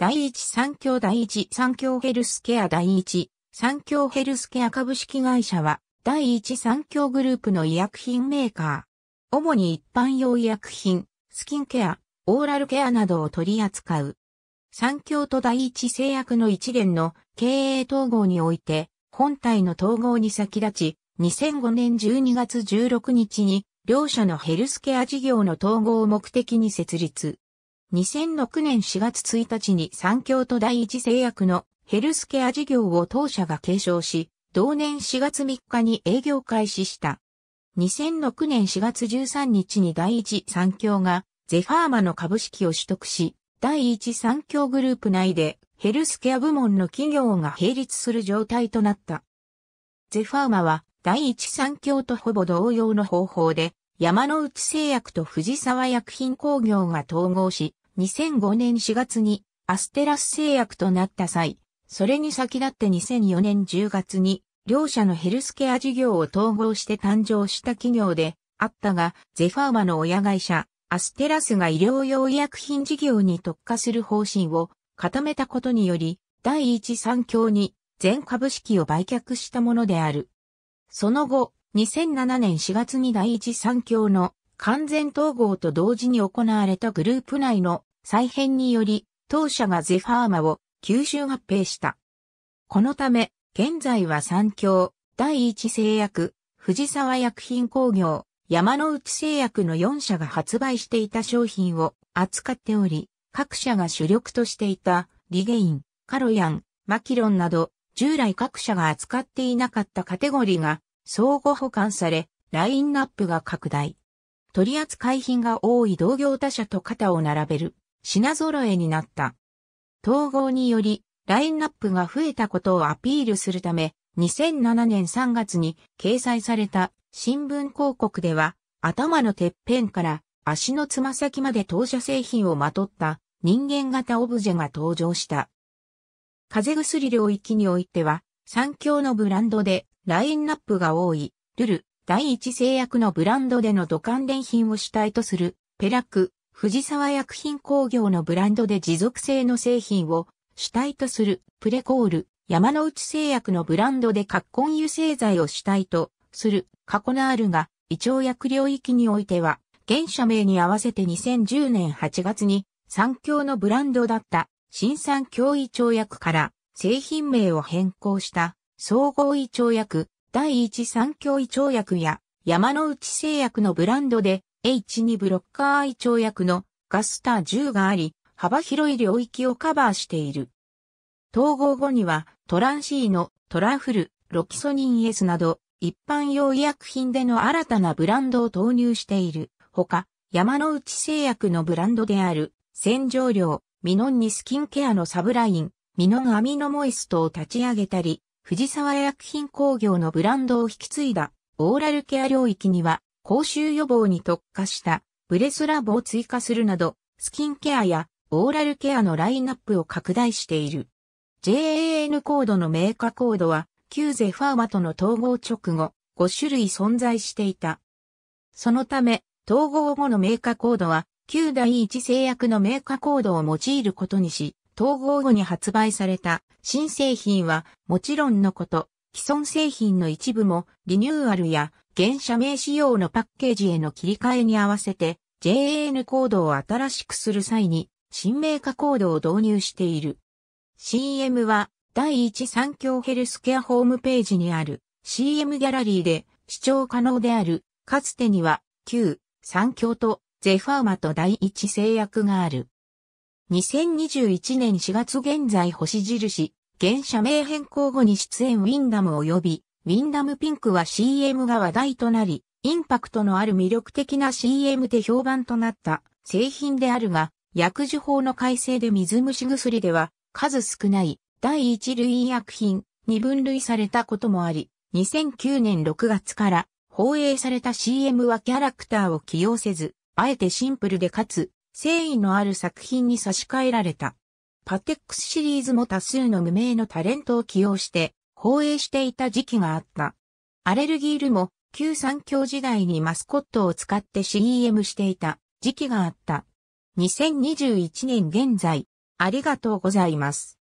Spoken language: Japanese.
第一三共第一三共ヘルスケア第一三共ヘルスケア株式会社は第一三共グループの医薬品メーカー。主に一般用医薬品、スキンケア、オーラルケアなどを取り扱う。三共と第一製薬の一連の経営統合において、本体の統合に先立ち、2005年12月16日に両社のヘルスケア事業の統合を目的に設立。2006年4月1日に三共と第一製薬のヘルスケア事業を当社が継承し、同年4月3日に営業開始した。2006年4月13日に第一三共がゼファーマの株式を取得し、第一三共グループ内でヘルスケア部門の企業が並立する状態となった。ゼファーマは第一三共とほぼ同様の方法で山内製薬と藤沢薬品工業が統合し、2005年4月にアステラス製薬となった際、それに先立って2004年10月に両社のヘルスケア事業を統合して誕生した企業であったが、ゼファーマの親会社、アステラスが医療用医薬品事業に特化する方針を固めたことにより、第一三共に全株式を売却したものである。その後、2007年4月に第一三共の完全統合と同時に行われたグループ内の再編により、当社がゼファーマを吸収合併した。このため、現在は三共、第一製薬、藤沢薬品工業、山内製薬の4社が発売していた商品を扱っており、各社が主力としていたリゲイン、カロヤン、マキロンなど、従来各社が扱っていなかったカテゴリーが相互保管され、ラインナップが拡大。取扱品が多い同業他社と肩を並べる品揃えになった。統合により、ラインナップが増えたことをアピールするため、2007年3月に掲載された新聞広告では、頭のてっぺんから足のつま先まで当社製品をまとった人間型オブジェが登場した。風邪薬領域においては、三強のブランドでラインナップが多い、ルル、第一製薬のブランドでの土関連品を主体とする、ペラク、藤沢薬品工業のブランドで持続性の製品を主体とする、プレコール、山之内製薬のブランドでカ根油製剤を主体とする、カコナールが、胃腸薬領域においては、現社名に合わせて2010年8月に、三強のブランドだった、新三強胃腸薬から製品名を変更した総合胃腸薬、第一三強胃腸薬や山之内製薬のブランドで H2 ブロッカー胃腸薬のガスター10があり、幅広い領域をカバーしている。統合後にはトランシーノ、トラフル、ロキソニン S など一般用医薬品での新たなブランドを投入している。ほか、山之内製薬のブランドである洗浄料、ミノンニスキンケアのサブライン、ミノンアミノモイストを立ち上げたり、藤沢薬品工業のブランドを引き継いだオーラルケア領域には口臭予防に特化したブレスラボを追加するなどスキンケアやオーラルケアのラインナップを拡大している。JAN コードのメーカーコードはキューゼファーマとの統合直後5種類存在していた。そのため統合後のメーカーコードは旧第一製薬のメーカーコードを用いることにし、統合後に発売された新製品はもちろんのこと、既存製品の一部もリニューアルや現社名仕様のパッケージへの切り替えに合わせて JAN コードを新しくする際に新メーカーコードを導入している。CM は第一三共ヘルスケアホームページにある CM ギャラリーで視聴可能である。かつてには旧三共とゼファーマと第一製薬がある。2021年4月現在星印、現社名変更後に出演ウィンダム及び、ウィンダムピンクは CM が話題となり、インパクトのある魅力的な CM で評判となった製品であるが、薬事法の改正で水虫薬では数少ない第一類医薬品に分類されたこともあり、2009年6月から放映された CM はキャラクターを起用せず、あえてシンプルでかつ誠意のある作品に差し替えられた。パテックスシリーズも多数の無名のタレントを起用して放映していた時期があった。アレルギールも旧三強時代にマスコットを使って CM していた時期があった。2021年現在、ありがとうございます。